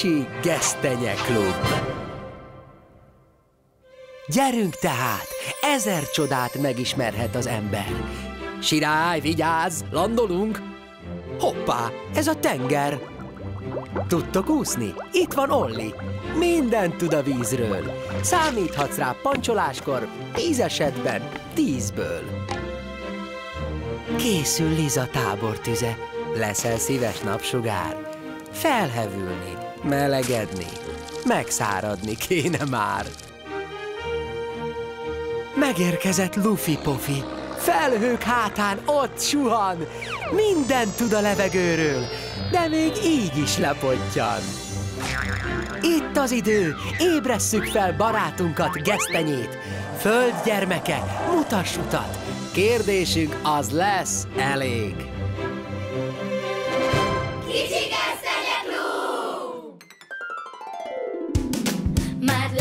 kicsi gesztenye klub. Gyerünk tehát, ezer csodát megismerhet az ember. Sirály, vigyázz, landolunk! Hoppá, ez a tenger! Tudtok úszni? Itt van Olli. Mindent tud a vízről. Számíthatsz rá pancsoláskor, tíz esetben tízből. Készül Liza tábortüze. Leszel szíves napsugár. Felhevülni, melegedni, megszáradni kéne már. Megérkezett Luffy Pofi. Felhők hátán ott suhan. Mindent tud a levegőről, de még így is lepottyan. Itt az idő, ébresszük fel barátunkat, gesztenyét. Föld gyermeke, mutass utat. Kérdésünk az lesz elég. Már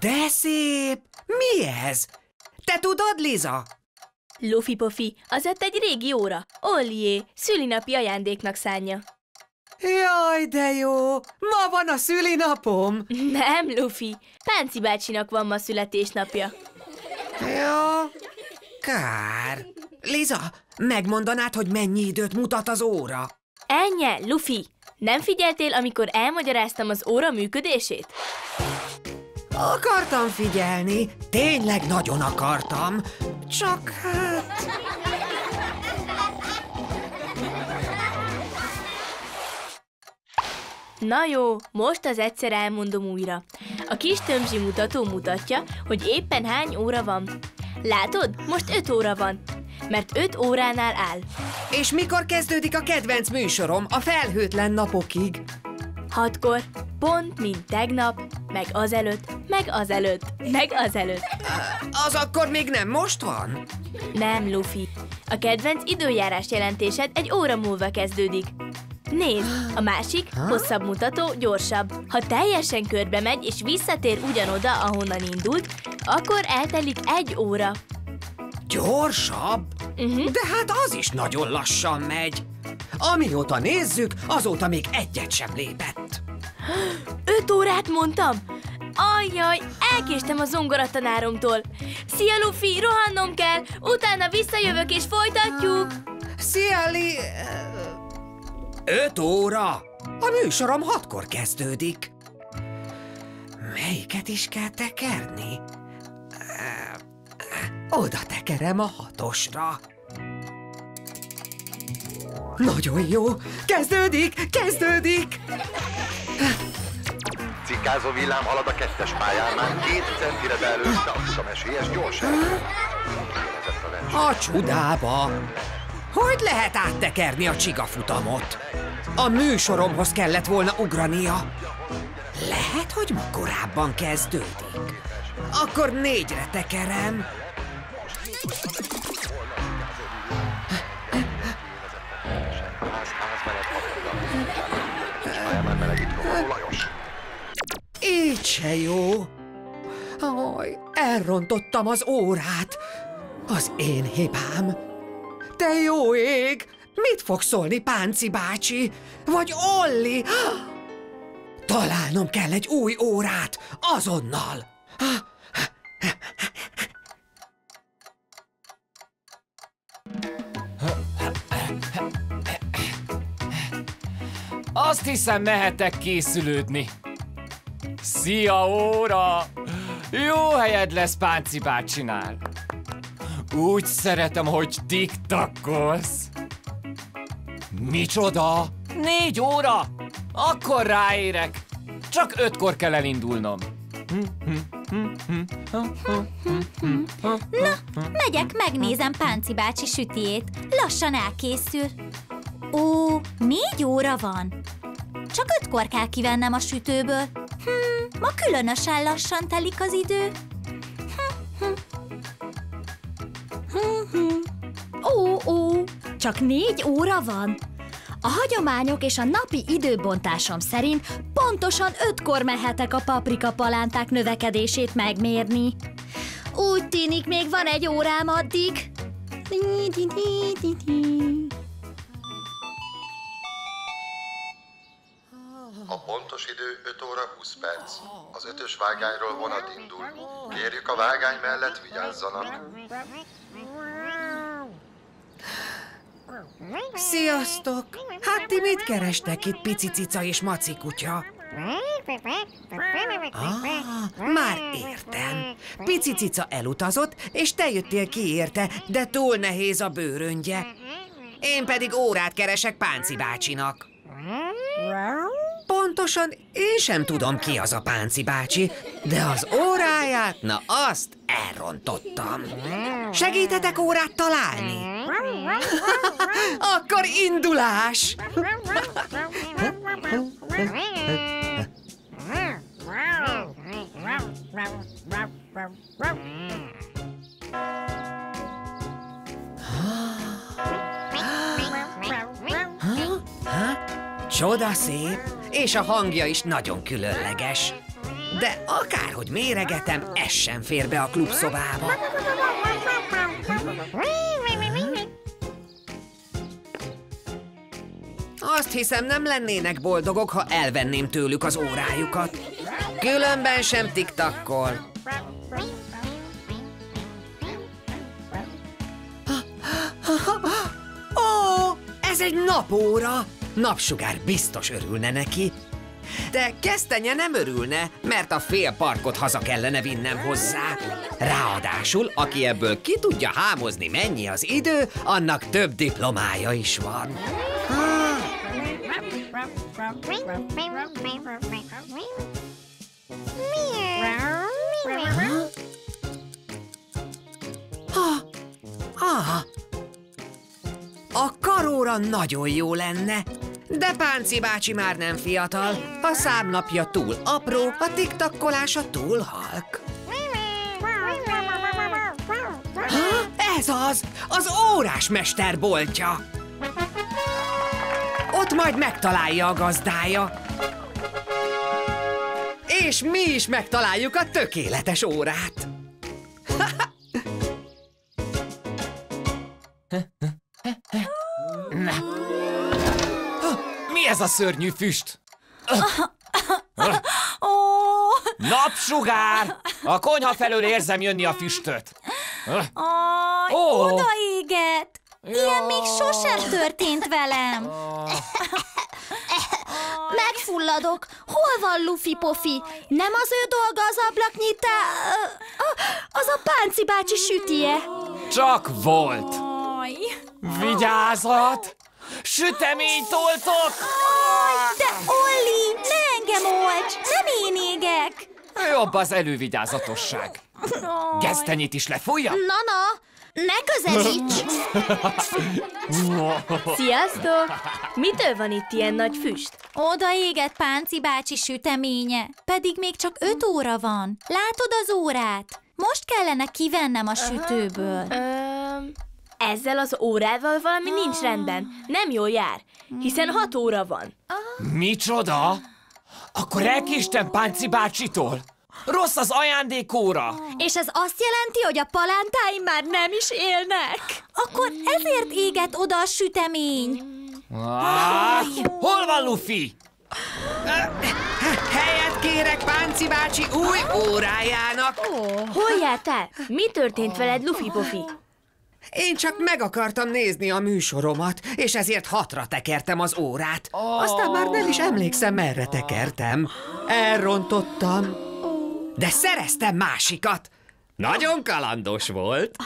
De szép! Mi ez? Te tudod, Liza? Luffy Pofi, az ott egy régi óra. Ollié, szülinapi ajándéknak szánja. Jaj, de jó! Ma van a szülinapom! Nem, Luffy. Pánci bácsinak van ma születésnapja. Ja, kár. Liza, megmondanád, hogy mennyi időt mutat az óra? Ennyi, Luffy. Nem figyeltél, amikor elmagyaráztam az óra működését? Akartam figyelni, tényleg nagyon akartam. Csak hát... Na jó, most az egyszer elmondom újra. A kis tömzsi mutató mutatja, hogy éppen hány óra van. Látod? Most 5 óra van. Mert 5 óránál áll. És mikor kezdődik a kedvenc műsorom, a felhőtlen napokig? Hatkor, pont mint tegnap, meg azelőtt, meg azelőtt, meg azelőtt. Az akkor még nem most van? Nem, Luffy. A kedvenc időjárás jelentésed egy óra múlva kezdődik. Nézd, a másik, hosszabb mutató, gyorsabb. Ha teljesen körbe megy és visszatér ugyanoda, ahonnan indult, akkor eltelik egy óra. Gyorsabb? Uh-huh. De hát az is nagyon lassan megy. Amióta nézzük, azóta még egyet sem lépett. Öt órát mondtam? Ajjaj, elkéstem a zongoratanáromtól. Szia, Luffy, rohannom kell, utána visszajövök és folytatjuk. Szia, Li... Öt óra? A műsorom hatkor kezdődik. Melyiket is kell tekerni? Oda tekerem a hatosra. Nagyon jó! Kezdődik! Kezdődik! Cikázó villám halad a kettes pályán, már két centire belőtte a futam esélyes gyors elő. Kérdezett a verseny. A csudába! Hogy lehet áttekerni a csigafutamot? A műsoromhoz kellett volna ugrania. Lehet, hogy ma korábban kezdődik. Akkor négyre tekerem. Így se jó. Aj, elrontottam az órát. Az én hibám. Te jó ég! Mit fog szólni Pánci bácsi? Vagy Olli? Találnom kell egy új órát, azonnal. Azt hiszem, mehetek készülődni. Szia, óra! Jó helyed lesz Pánci bácsinál. Úgy szeretem, hogy tiktakkolsz. Micsoda? Négy óra? Akkor ráérek. Csak ötkor kell elindulnom. Megyek, megnézem Pánci bácsi sütiét. Lassan elkészül. Ó, négy óra van. Csak ötkor kell kivennem a sütőből. Ma különösen lassan telik az idő. Ó, ó, csak négy óra van. A hagyományok és a napi időbontásom szerint pontosan ötkor mehetek a paprika palánták növekedését megmérni. Úgy tűnik, még van egy órám addig. A pontos idő 5 óra 20 perc. Az ötös vágányról vonat indul. Kérjük a vágány mellett vigyázzanak. Sziasztok! Hát ti mit kerestek itt, pici cica és maci kutya? Ah, már értem. Pici cica elutazott, és te jöttél ki érte, de túl nehéz a bőröngye. Én pedig órát keresek Pánci bácsinak. Pontosan én sem tudom, ki az a Pánci bácsi, de az óráját, na azt elrontottam. Segítetek órát találni? Akkor indulás! Csoda szép, és a hangja is nagyon különleges. De akárhogy méregetem, ez sem fér be a klubszobába. Azt hiszem, nem lennének boldogok, ha elvenném tőlük az órájukat. Különben sem tiktakkol. Ó, ez egy napóra! Napsugár biztos örülne neki. De Kesztenye nem örülne, mert a fél parkot haza kellene vinnem hozzá. Ráadásul, aki ebből ki tudja hámozni, mennyi az idő, annak több diplomája is van. Ah, a karóra nagyon jó lenne, de Pánci bácsi már nem fiatal, a számnapja túl apró, a tiktakkolása túl halk. Ha, ez az, az órás mester boltja. Ott majd megtalálja a gazdája. És mi is megtaláljuk a tökéletes órát. Ez a szörnyű füst? Napsugár! A konyha felől érzem jönni a füstöt. aj, Ó. odaégett. Ilyen még sosem történt velem. Megfulladok. Hol van Luffy Pofi? Nem az ő dolga az ablaknyitá... Az a Pánci bácsi sütie. Csak volt. Vigyázat! Süteményt Jobb az elővigyázatosság. Gesztenyit is lefújja? Na-na, ne közelíts! Sziasztok! Mitől van itt ilyen nagy füst? Oda égett Pánci bácsi süteménye, pedig még csak öt óra van. Látod az órát? Most kellene kivennem a sütőből. Ezzel az órával valami nincs rendben. Nem jól jár, hiszen hat óra van. Micsoda? Akkor elkéstem Pánci bácsitól. Rossz az ajándékóra. És ez azt jelenti, hogy a palántáim már nem is élnek? Akkor ezért égett oda a sütemény. Ah, hol van Luffy? Helyet kérek Pánci bácsi új órájának. Hol jártál? Mi történt veled, Luffy Pofi? Én csak meg akartam nézni a műsoromat, és ezért hatra tekertem az órát. Aztán már nem is emlékszem, merre tekertem. Elrontottam. De szereztem másikat. Nagyon kalandos volt.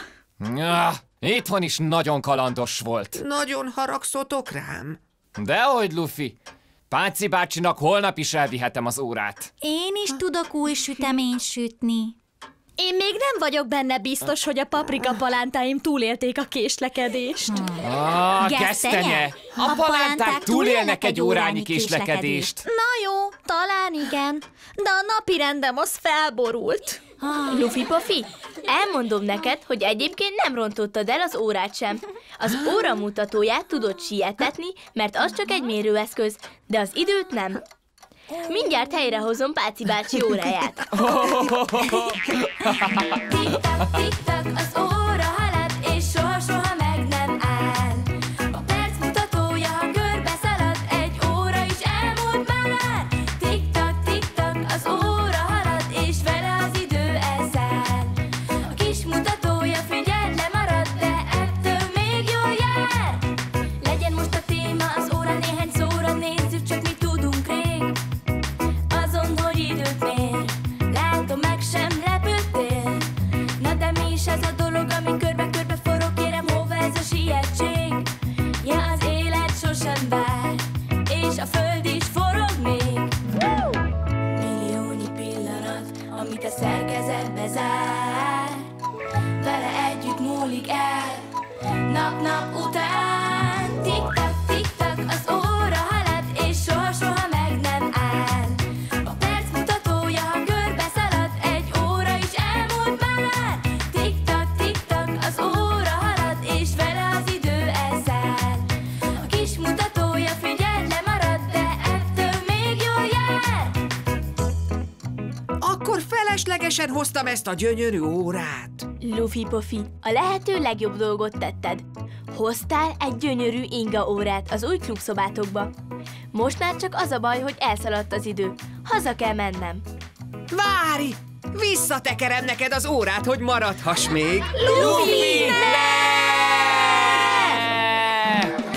Ah, itthon is nagyon kalandos volt. Nagyon haragszotok rám. Dehogy, Luffy. Pánci bácsinak holnap is elvihetem az órát. Én is tudok új süteményt sütni. Én még nem vagyok benne biztos, hogy a paprika palántáim túlélték a késlekedést. Ah, Gesztenye? A A palánták túlélnek egy órányi késlekedést. Na jó, talán igen, de a napi rendem az felborult. Luffy Pofi, elmondom neked, hogy egyébként nem rontottad el az órát sem. Az óra mutatóját tudod sietetni, mert az csak egy mérőeszköz, de az időt nem. Mindjárt helyrehozom Páci bácsi óráját. Tik-tak, tik-tak, a szerkezetbe zár Vele együtt múlik el Nap-nap után feleslegesen hoztam ezt a gyönyörű órát. Luffy Pofi, a lehető legjobb dolgot tetted. Hoztál egy gyönyörű inga órát az új klubszobátokba. Most már csak az a baj, hogy elszaladt az idő. Haza kell mennem. Várj! Visszatekerem neked az órát, hogy maradhass még. Luffy! Tik-tak,